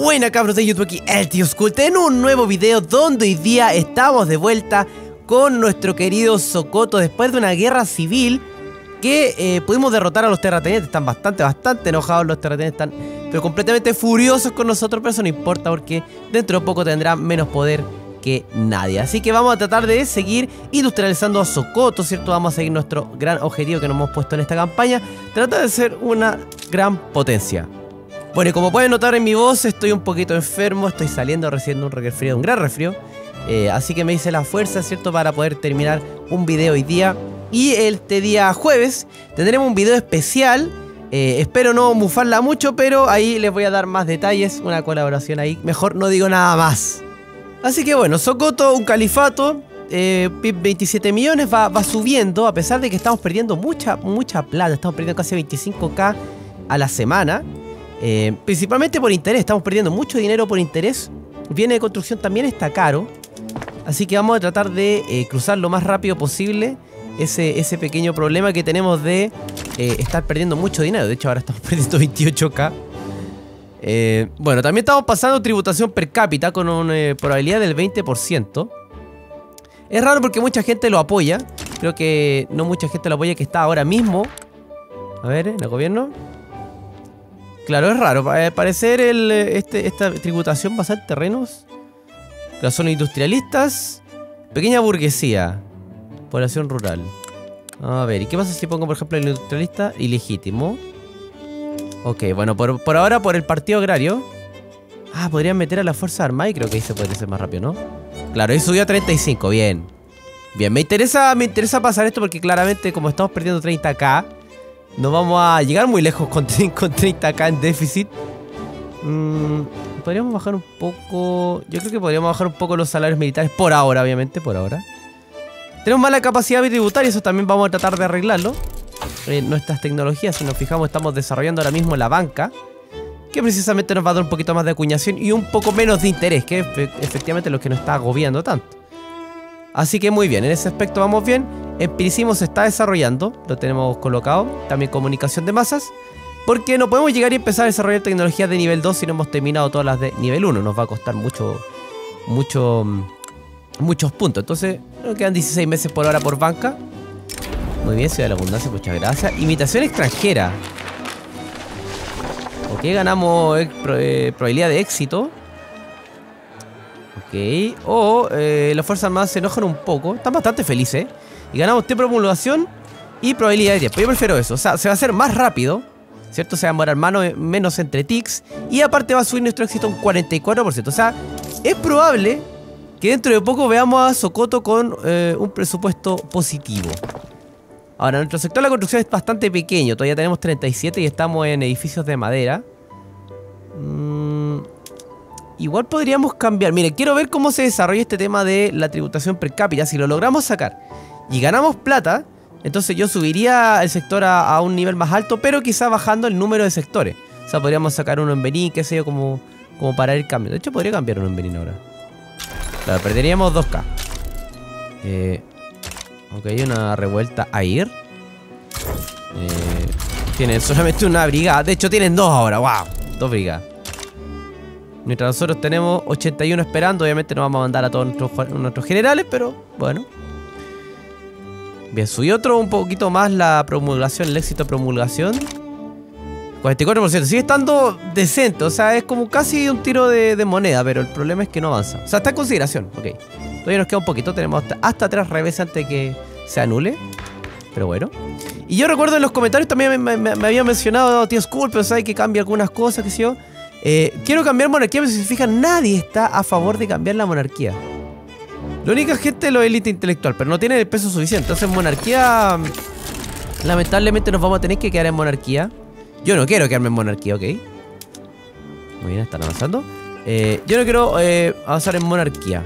Buena cabros de YouTube aquí, el tío Skull en un nuevo video donde hoy día estamos de vuelta con nuestro querido Sokoto después de una guerra civil que eh, pudimos derrotar a los terratenientes. Están bastante, bastante enojados los terratenientes, están pero completamente furiosos con nosotros, pero eso no importa porque dentro de poco tendrán menos poder que nadie. Así que vamos a tratar de seguir industrializando a Sokoto, ¿cierto? Vamos a seguir nuestro gran objetivo que nos hemos puesto en esta campaña, tratar de ser una gran potencia. Bueno, y como pueden notar en mi voz, estoy un poquito enfermo, estoy saliendo recién de un gran resfrío. Eh, así que me hice la fuerza, ¿cierto? Para poder terminar un video hoy día. Y este día jueves tendremos un video especial. Eh, espero no mufarla mucho, pero ahí les voy a dar más detalles. Una colaboración ahí. Mejor no digo nada más. Así que bueno, Sokoto, un califato. Eh, 27 millones va, va, subiendo. A pesar de que estamos perdiendo mucha, mucha plata. Estamos perdiendo casi 25k a la semana. Eh, principalmente por interés, estamos perdiendo mucho dinero por interés. Viene de construcción también está caro. Así que vamos a tratar de eh, cruzar lo más rápido posible ese, ese pequeño problema que tenemos de eh, estar perdiendo mucho dinero. De hecho, ahora estamos perdiendo 28k. Eh, bueno, también estamos pasando tributación per cápita con una probabilidad del 20%. Es raro porque mucha gente lo apoya. Creo que no mucha gente lo apoya que está ahora mismo. A ver, en el gobierno. Claro, es raro. Al parecer el, este, esta tributación va a ser terrenos. Las zonas industrialistas. Pequeña burguesía. Población rural. A ver, ¿y qué pasa si pongo, por ejemplo, el industrialista ilegítimo? Ok, bueno, por, ahora por el partido agrario. Ah, podrían meter a la Fuerza Armada y creo que ahí se puede hacer más rápido, ¿no? Claro, ahí subió a 35, bien. Bien, me interesa, me interesa pasar esto porque claramente como estamos perdiendo 30k, no vamos a llegar muy lejos con, con 30k en déficit. Mm, podríamos bajar un poco... Yo creo que podríamos bajar un poco los salarios militares por ahora, obviamente, por ahora. Tenemos mala capacidad tributaria, eso también vamos a tratar de arreglarlo. Eh, nuestras tecnologías, si nos fijamos, estamos desarrollando ahora mismo la banca. Que precisamente nos va a dar un poquito más de acuñación y un poco menos de interés, que es efectivamente lo que nos está agobiando tanto. Así que muy bien, en ese aspecto vamos bien. Empiricismo se está desarrollando, lo tenemos colocado. También comunicación de masas. Porque no podemos llegar y empezar a desarrollar tecnologías de nivel 2 si no hemos terminado todas las de nivel 1. Nos va a costar mucho, mucho, muchos puntos. Entonces, nos quedan 16 meses por hora por banca. Muy bien, Ciudad de la Abundancia, muchas gracias. Imitación extranjera. Ok, ganamos eh, eh, probabilidad de éxito. Ok. O eh, las Fuerzas Armadas se enojan un poco. Están bastante felices. Y ganamos de promulgación y probabilidad de tiempo. Yo prefiero eso. O sea, se va a hacer más rápido. ¿Cierto? Se va a demorar mano, menos entre tics. Y aparte va a subir nuestro éxito un 44%. O sea, es probable que dentro de poco veamos a Sokoto con eh, un presupuesto positivo. Ahora, nuestro sector de la construcción es bastante pequeño. Todavía tenemos 37 y estamos en edificios de madera. Mm, igual podríamos cambiar. Mire, quiero ver cómo se desarrolla este tema de la tributación per cápita. Si lo logramos sacar y ganamos plata, entonces yo subiría el sector a, un nivel más alto, pero quizá bajando el número de sectores. O sea, podríamos sacar uno en Benín, qué sé yo, como, como para ir cambio. De hecho, podría cambiar uno en Benín ahora. Claro, perderíamos 2K. Eh, ok, una revuelta a ir. Eh, tienen solamente una brigada. De hecho, tienen dos ahora. ¡Wow! Dos brigadas. Mientras nosotros tenemos 81 esperando, obviamente no vamos a mandar a todos nuestros, nuestros generales, pero bueno. Bien, subió otro un poquito más la promulgación, el éxito de promulgación. 44%. Sigue estando decente. O sea, es como casi un tiro de, moneda. Pero el problema es que no avanza. O sea, está en consideración. Ok. Todavía nos queda un poquito. Tenemos hasta, hasta tres antes de que se anule. Pero bueno. Y yo recuerdo en los comentarios también me, había mencionado, tío Skull, pero sabes que cambia algunas cosas, que sé yo. Eh, quiero cambiar monarquía, pero si se fijan, nadie está a favor de cambiar la monarquía. La única gente es la élite intelectual, pero no tiene el peso suficiente. Entonces, monarquía. Lamentablemente nos vamos a tener que quedar en monarquía. Yo no quiero quedarme en monarquía, ok. Muy bien, están avanzando. Eh, yo no quiero eh, avanzar en monarquía.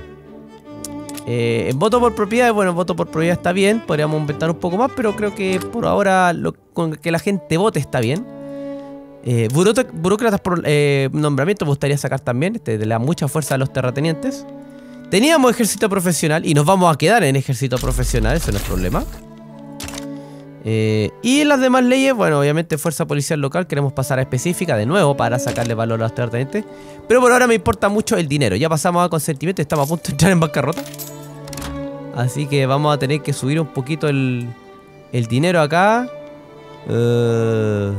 En voto por propiedad, bueno, voto por propiedad está bien. Podríamos inventar un poco más, pero creo que por ahora con que la gente vote está bien. Eh, burócratas por eh, nombramiento me gustaría sacar también. Este, le da mucha fuerza a los terratenientes. Teníamos ejército profesional y nos vamos a quedar en ejército profesional, eso no es problema. Eh, y las demás leyes, bueno, obviamente Fuerza Policial Local queremos pasar a específica de nuevo para sacarle valor a los terratenientes. Pero por ahora me importa mucho el dinero. Ya pasamos a consentimiento, estamos a punto de entrar en bancarrota. Así que vamos a tener que subir un poquito el, dinero acá. Uh,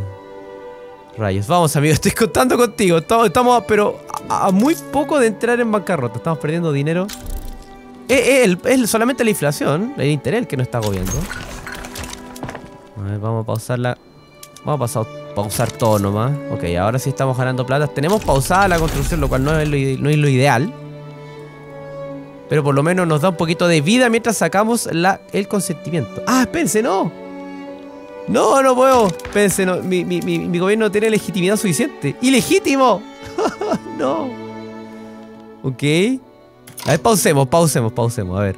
rayos, vamos amigos, estoy contando contigo. Estamos, estamos pero a, muy poco de entrar en bancarrota. Estamos perdiendo dinero. Es, solamente la inflación, el interés que nos está agobiando. A ver, vamos a pausarla. Vamos a pausar, todo nomás. Ok, ahora sí estamos ganando plata. Tenemos pausada la construcción, lo cual no es lo, ideal. Pero por lo menos nos da un poquito de vida mientras sacamos la, el consentimiento. ¡Ah, espérense, no! No, no puedo. Espérense, no, mi, mi gobierno no tiene legitimidad suficiente. ¡Ilegítimo! no. Ok. A ver, pausemos, pausemos, pausemos. A ver.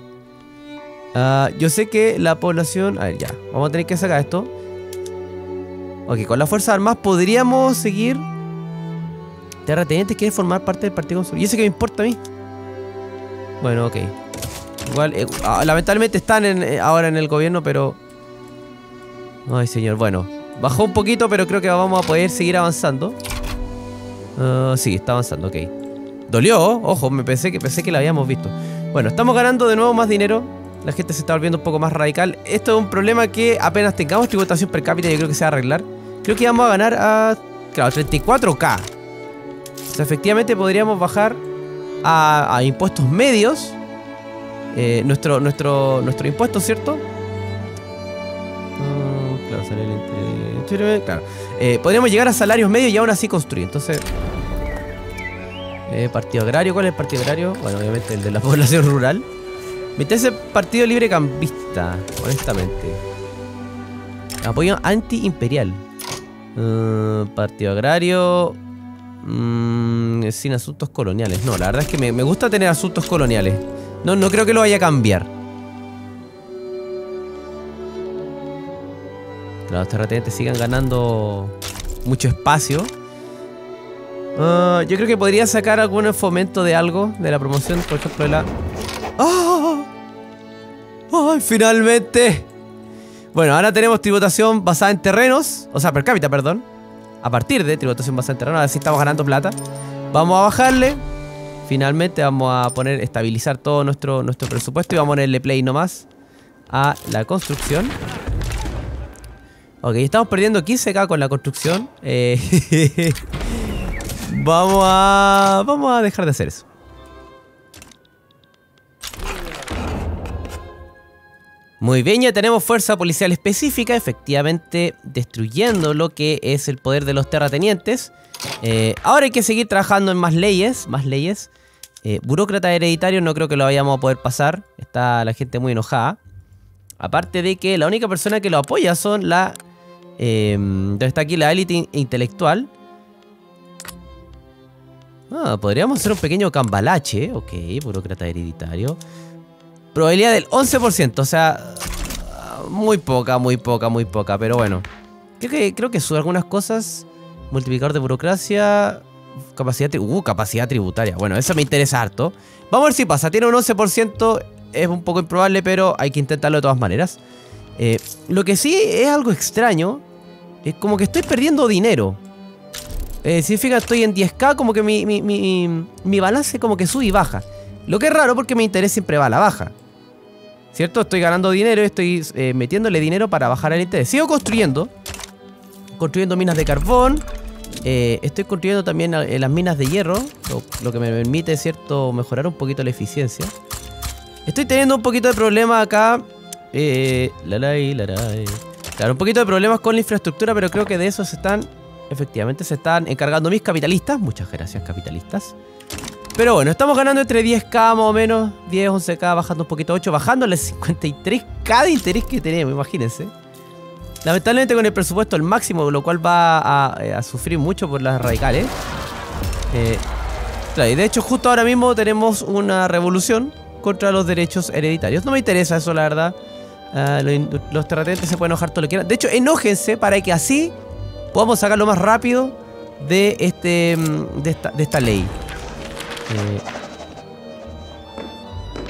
Ah, yo sé que la población... A ver, ya. Vamos a tener que sacar esto. Ok, con las Fuerzas Armadas podríamos seguir... Terratenientes quiere formar parte del Partido Conservador. ¿Y ese que me importa a mí? Bueno, ok. Igual, eh, ah, lamentablemente están eh, ahora en el gobierno, pero... Ay, señor, bueno. Bajó un poquito, pero creo que vamos a poder seguir avanzando. Uh, sí, está avanzando, ok. Dolió, ojo, me pensé que, pensé que la habíamos visto. Bueno, estamos ganando de nuevo más dinero. La gente se está volviendo un poco más radical. Esto es un problema que apenas tengamos tributación per cápita, yo creo que se va a arreglar. Creo que vamos a ganar a. Claro, 34k. O sea, efectivamente podríamos bajar a, impuestos medios. Eh, nuestro, nuestro, nuestro impuesto, ¿cierto? Claro, el. Eh, podríamos llegar a salarios medios y aún así construir. Entonces, eh, partido agrario, ¿cuál es el partido agrario? Bueno, obviamente el de la población rural. Me interesa partido libre campista, honestamente. Apoyo anti-imperial. Uh, partido agrario. Mm, sin asuntos coloniales. No, la verdad es que me, gusta tener asuntos coloniales. No, no creo que lo vaya a cambiar. Los terratenientes sigan ganando mucho espacio. Ah, yo creo que podría sacar algún fomento de algo, de la promoción, por ejemplo, de la... ¡Ah! ¡Ay, finalmente! Bueno, ahora tenemos tributación basada en terrenos, o sea, per cápita, perdón. A partir de tributación basada en terrenos, ahora sí estamos ganando plata. Vamos a bajarle. Finalmente vamos a poner, estabilizar todo nuestro, nuestro presupuesto y vamos a ponerle play nomás a la construcción. Ok, estamos perdiendo 15k con la construcción. Eh, Vamos a... Vamos a dejar de hacer eso. Muy bien, ya tenemos fuerza policial específica, efectivamente destruyendo lo que es el poder de los terratenientes. Eh, ahora hay que seguir trabajando en más leyes, más leyes. Eh, burócrata hereditario no creo que lo vayamos a poder pasar, está la gente muy enojada. Aparte de que la única persona que lo apoya son la... Eh, está aquí la élite intelectual. Ah, podríamos hacer un pequeño cambalache. Ok, burócrata hereditario. Probabilidad del 11%, o sea... Muy poca, muy poca, muy poca, pero bueno. Creo que, creo sube algunas cosas. Multiplicador de burocracia. Capacidad, uh, capacidad tributaria. Bueno, eso me interesa harto. Vamos a ver si pasa. Tiene un 11%. Es un poco improbable, pero hay que intentarlo de todas maneras. Eh, lo que sí es algo extraño. Es como que estoy perdiendo dinero. Eh, significa estoy en 10k, como que mi, mi, mi, balance como que sube y baja. Lo que es raro porque mi interés siempre va a la baja. ¿Cierto? Estoy ganando dinero, estoy eh, metiéndole dinero para bajar el interés. Sigo construyendo. Construyendo minas de carbón. Eh, estoy construyendo también las minas de hierro. Lo, que me permite, ¿cierto? Mejorar un poquito la eficiencia. Estoy teniendo un poquito de problema acá. Eh, la, la, Claro, un poquito de problemas con la infraestructura, pero creo que de eso se están Efectivamente, se están encargando mis capitalistas. Muchas gracias, capitalistas. Pero bueno, estamos ganando entre 10k más o menos. 10, 11k, bajando un poquito 8, bajándole 53k de interés que tenemos, imagínense. Lamentablemente con el presupuesto al máximo, lo cual va a, sufrir mucho por las radicales. Eh, y de hecho justo ahora mismo tenemos una revolución contra los derechos hereditarios. No me interesa eso, la verdad. Ah, los, los terratenientes se pueden enojar todo lo que quieran. De hecho, enójense para que así podamos sacarlo más rápido de, este, mm, de, esta, ley. Eh,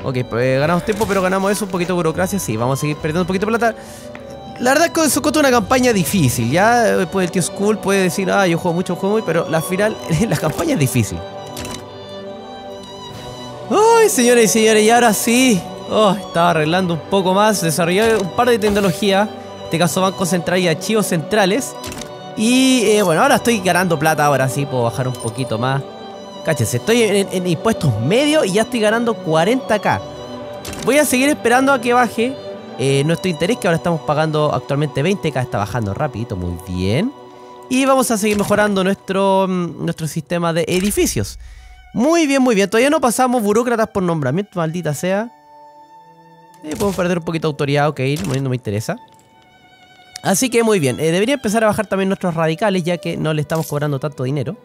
ok, pues ganamos tiempo, pero ganamos eso, un poquito de burocracia. Sí, vamos a seguir perdiendo un poquito de plata. la verdad es que Socoto es una campaña difícil. Ya después el tío Skull puede decir, ah, yo juego mucho, juego muy, pero la final, la campaña es difícil. Ay, señores y señores, y ahora sí. Oh, estaba arreglando un poco más. Desarrollé un par de tecnología. En este caso, Banco Central y archivos centrales. Y eh, bueno, ahora estoy ganando plata. Ahora sí puedo bajar un poquito más. Cáchese, estoy en, impuestos medios y ya estoy ganando 40k. Voy a seguir esperando a que baje eh, nuestro interés, que ahora estamos pagando actualmente 20k. Está bajando rapidito, muy bien. Y vamos a seguir mejorando nuestro, mm, nuestro sistema de edificios. Muy bien, muy bien. Todavía no pasamos burócratas por nombramiento, maldita sea. Eh, podemos perder un poquito de autoridad, ok, no me interesa. Así que muy bien. Eh, debería empezar a bajar también nuestros radicales, ya que no le estamos cobrando tanto dinero.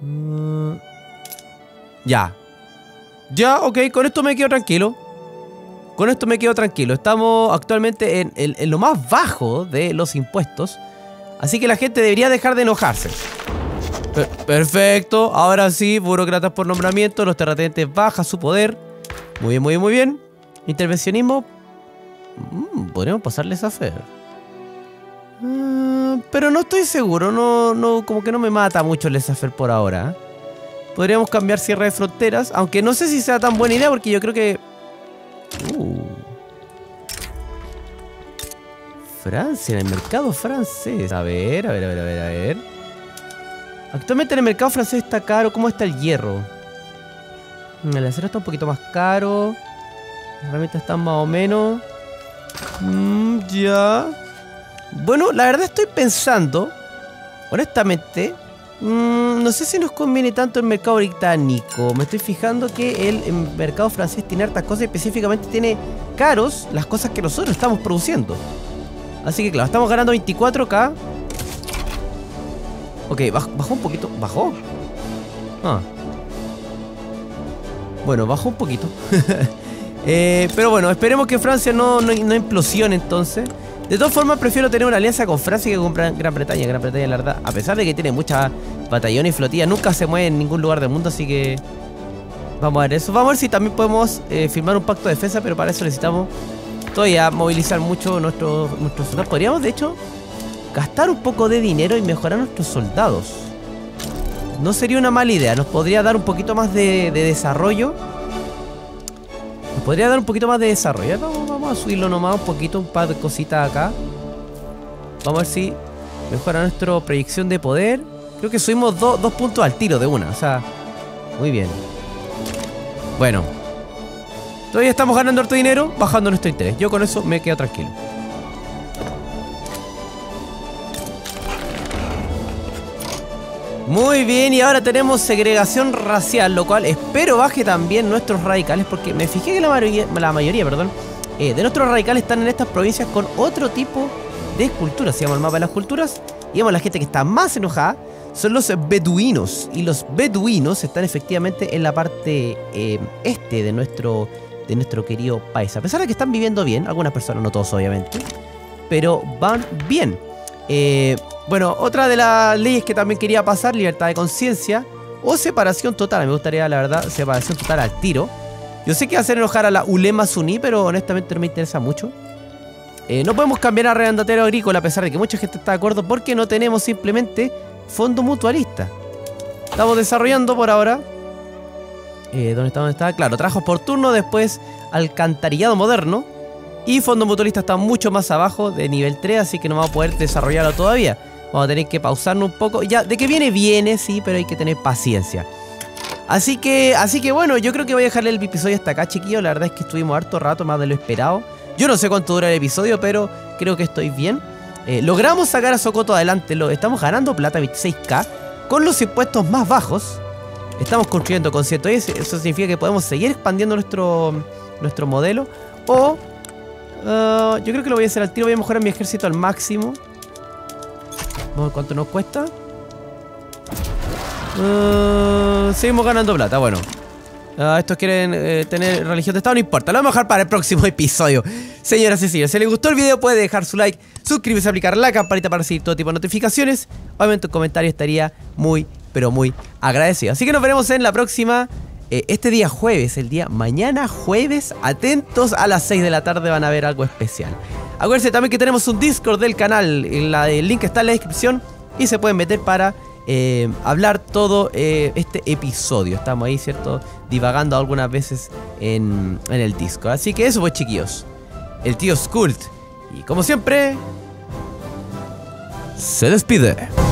Mm. Ya. Ya, ok, con esto me quedo tranquilo. Con esto me quedo tranquilo. Estamos actualmente en lo más bajo de los impuestos. Así que la gente debería dejar de enojarse perfecto. Ahora sí, burócratas por nombramiento. Los terratenientes baja su poder. Muy bien, muy bien, muy bien. Intervencionismo. Mm, podríamos pasarles a hacer. Mm, pero no estoy seguro. No, no, como que no me mata mucho el deshacer por ahora. Podríamos cambiar cierre de fronteras. Aunque no sé si sea tan buena idea porque yo creo que... Uh. Francia, en el mercado francés. A ver, a ver, a ver, a ver, a ver. Actualmente en el mercado francés está caro. ¿Cómo está el hierro? El acero está un poquito más caro. Las herramientas están más o menos. Mm, ya. Bueno, la verdad estoy pensando, honestamente, mm, no sé si nos conviene tanto el mercado británico. Me estoy fijando que el, mercado francés tiene hartas cosas, específicamente tiene caros las cosas que nosotros estamos produciendo. Así que claro, estamos ganando 24k Ok, bajó un poquito. ¿Bajó? Ah. Bueno, bajó un poquito. Eh, pero bueno, esperemos que Francia no, no, implosione entonces. De todas formas, prefiero tener una alianza con Francia que con Gran Bretaña. Gran Bretaña, la verdad, a pesar de que tiene muchas batallones y flotillas, nunca se mueve en ningún lugar del mundo, así que... Vamos a ver eso. Vamos a ver si también podemos eh, firmar un pacto de defensa, pero para eso necesitamos todavía movilizar mucho nuestros nuestros soldados. Podríamos, de hecho, gastar un poco de dinero y mejorar nuestros soldados. No sería una mala idea, nos podría dar un poquito más de, desarrollo. Nos podría dar un poquito más de desarrollo. Vamos, a subirlo nomás un poquito, un par de cositas acá. Vamos a ver si mejora nuestra proyección de poder. Creo que subimos dos puntos al tiro de una, o sea, muy bien. Bueno, todavía estamos ganando harto dinero, bajando nuestro interés. Yo con eso me quedo tranquilo. Muy bien, y ahora tenemos segregación racial, lo cual espero baje también nuestros radicales, porque me fijé que la mayoría, la mayoría perdón, eh, de nuestros radicales están en estas provincias con otro tipo de esculturas. Si vamos al mapa de las culturas, y vemos la gente que está más enojada, son los beduinos. Y los beduinos están efectivamente en la parte eh, este de nuestro, de nuestro querido país. A pesar de que están viviendo bien, algunas personas, no todos obviamente, pero van bien. Eh, bueno, otra de las leyes que también quería pasar, libertad de conciencia o separación total. Me gustaría, la verdad, separación total al tiro. Yo sé que hacer enojar a la ulema suní, pero honestamente no me interesa mucho. Eh, no podemos cambiar a arrendatero agrícola a pesar de que mucha gente está de acuerdo porque no tenemos simplemente fondo mutualista. Estamos desarrollando por ahora. Eh, ¿Dónde está? ¿Dónde está? Claro, trabajos por turno, después alcantarillado moderno. Y fondo mutualista está mucho más abajo de nivel 3, así que no vamos a poder desarrollarlo todavía. Vamos a tener que pausarnos un poco. Ya, de que viene, viene, sí, pero hay que tener paciencia. Así que, así que bueno, yo creo que voy a dejarle el episodio hasta acá, chiquillos. La verdad es que estuvimos harto rato, más de lo esperado. Yo no sé cuánto dura el episodio, pero creo que estoy bien. Eh, logramos sacar a Socoto adelante. Lo, estamos ganando plata 26k con los impuestos más bajos. Estamos construyendo con 110. Eso significa que podemos seguir expandiendo nuestro, nuestro modelo. O uh, yo creo que lo voy a hacer al tiro. Voy a mejorar mi ejército al máximo. Vamos a ver cuánto nos cuesta. Uh, seguimos ganando plata, bueno. Uh, estos quieren eh, tener religión de Estado, no importa. Lo vamos a dejar para el próximo episodio. Señoras y señores, si les gustó el video puede dejar su like, suscribirse, aplicar la campanita para recibir todo tipo de notificaciones. Obviamente un comentario estaría muy, pero muy agradecido. Así que nos veremos en la próxima. Eh, este día jueves, el día mañana jueves, atentos a las 6 de la tarde van a ver algo especial. Acuérdense también que tenemos un Discord del canal, el link está en la descripción y se pueden meter para eh, hablar todo eh, este episodio. Estamos ahí, ¿cierto? Divagando algunas veces en, en el Discord. Así que eso pues chiquillos. El tío Skult. Y como siempre, se despide.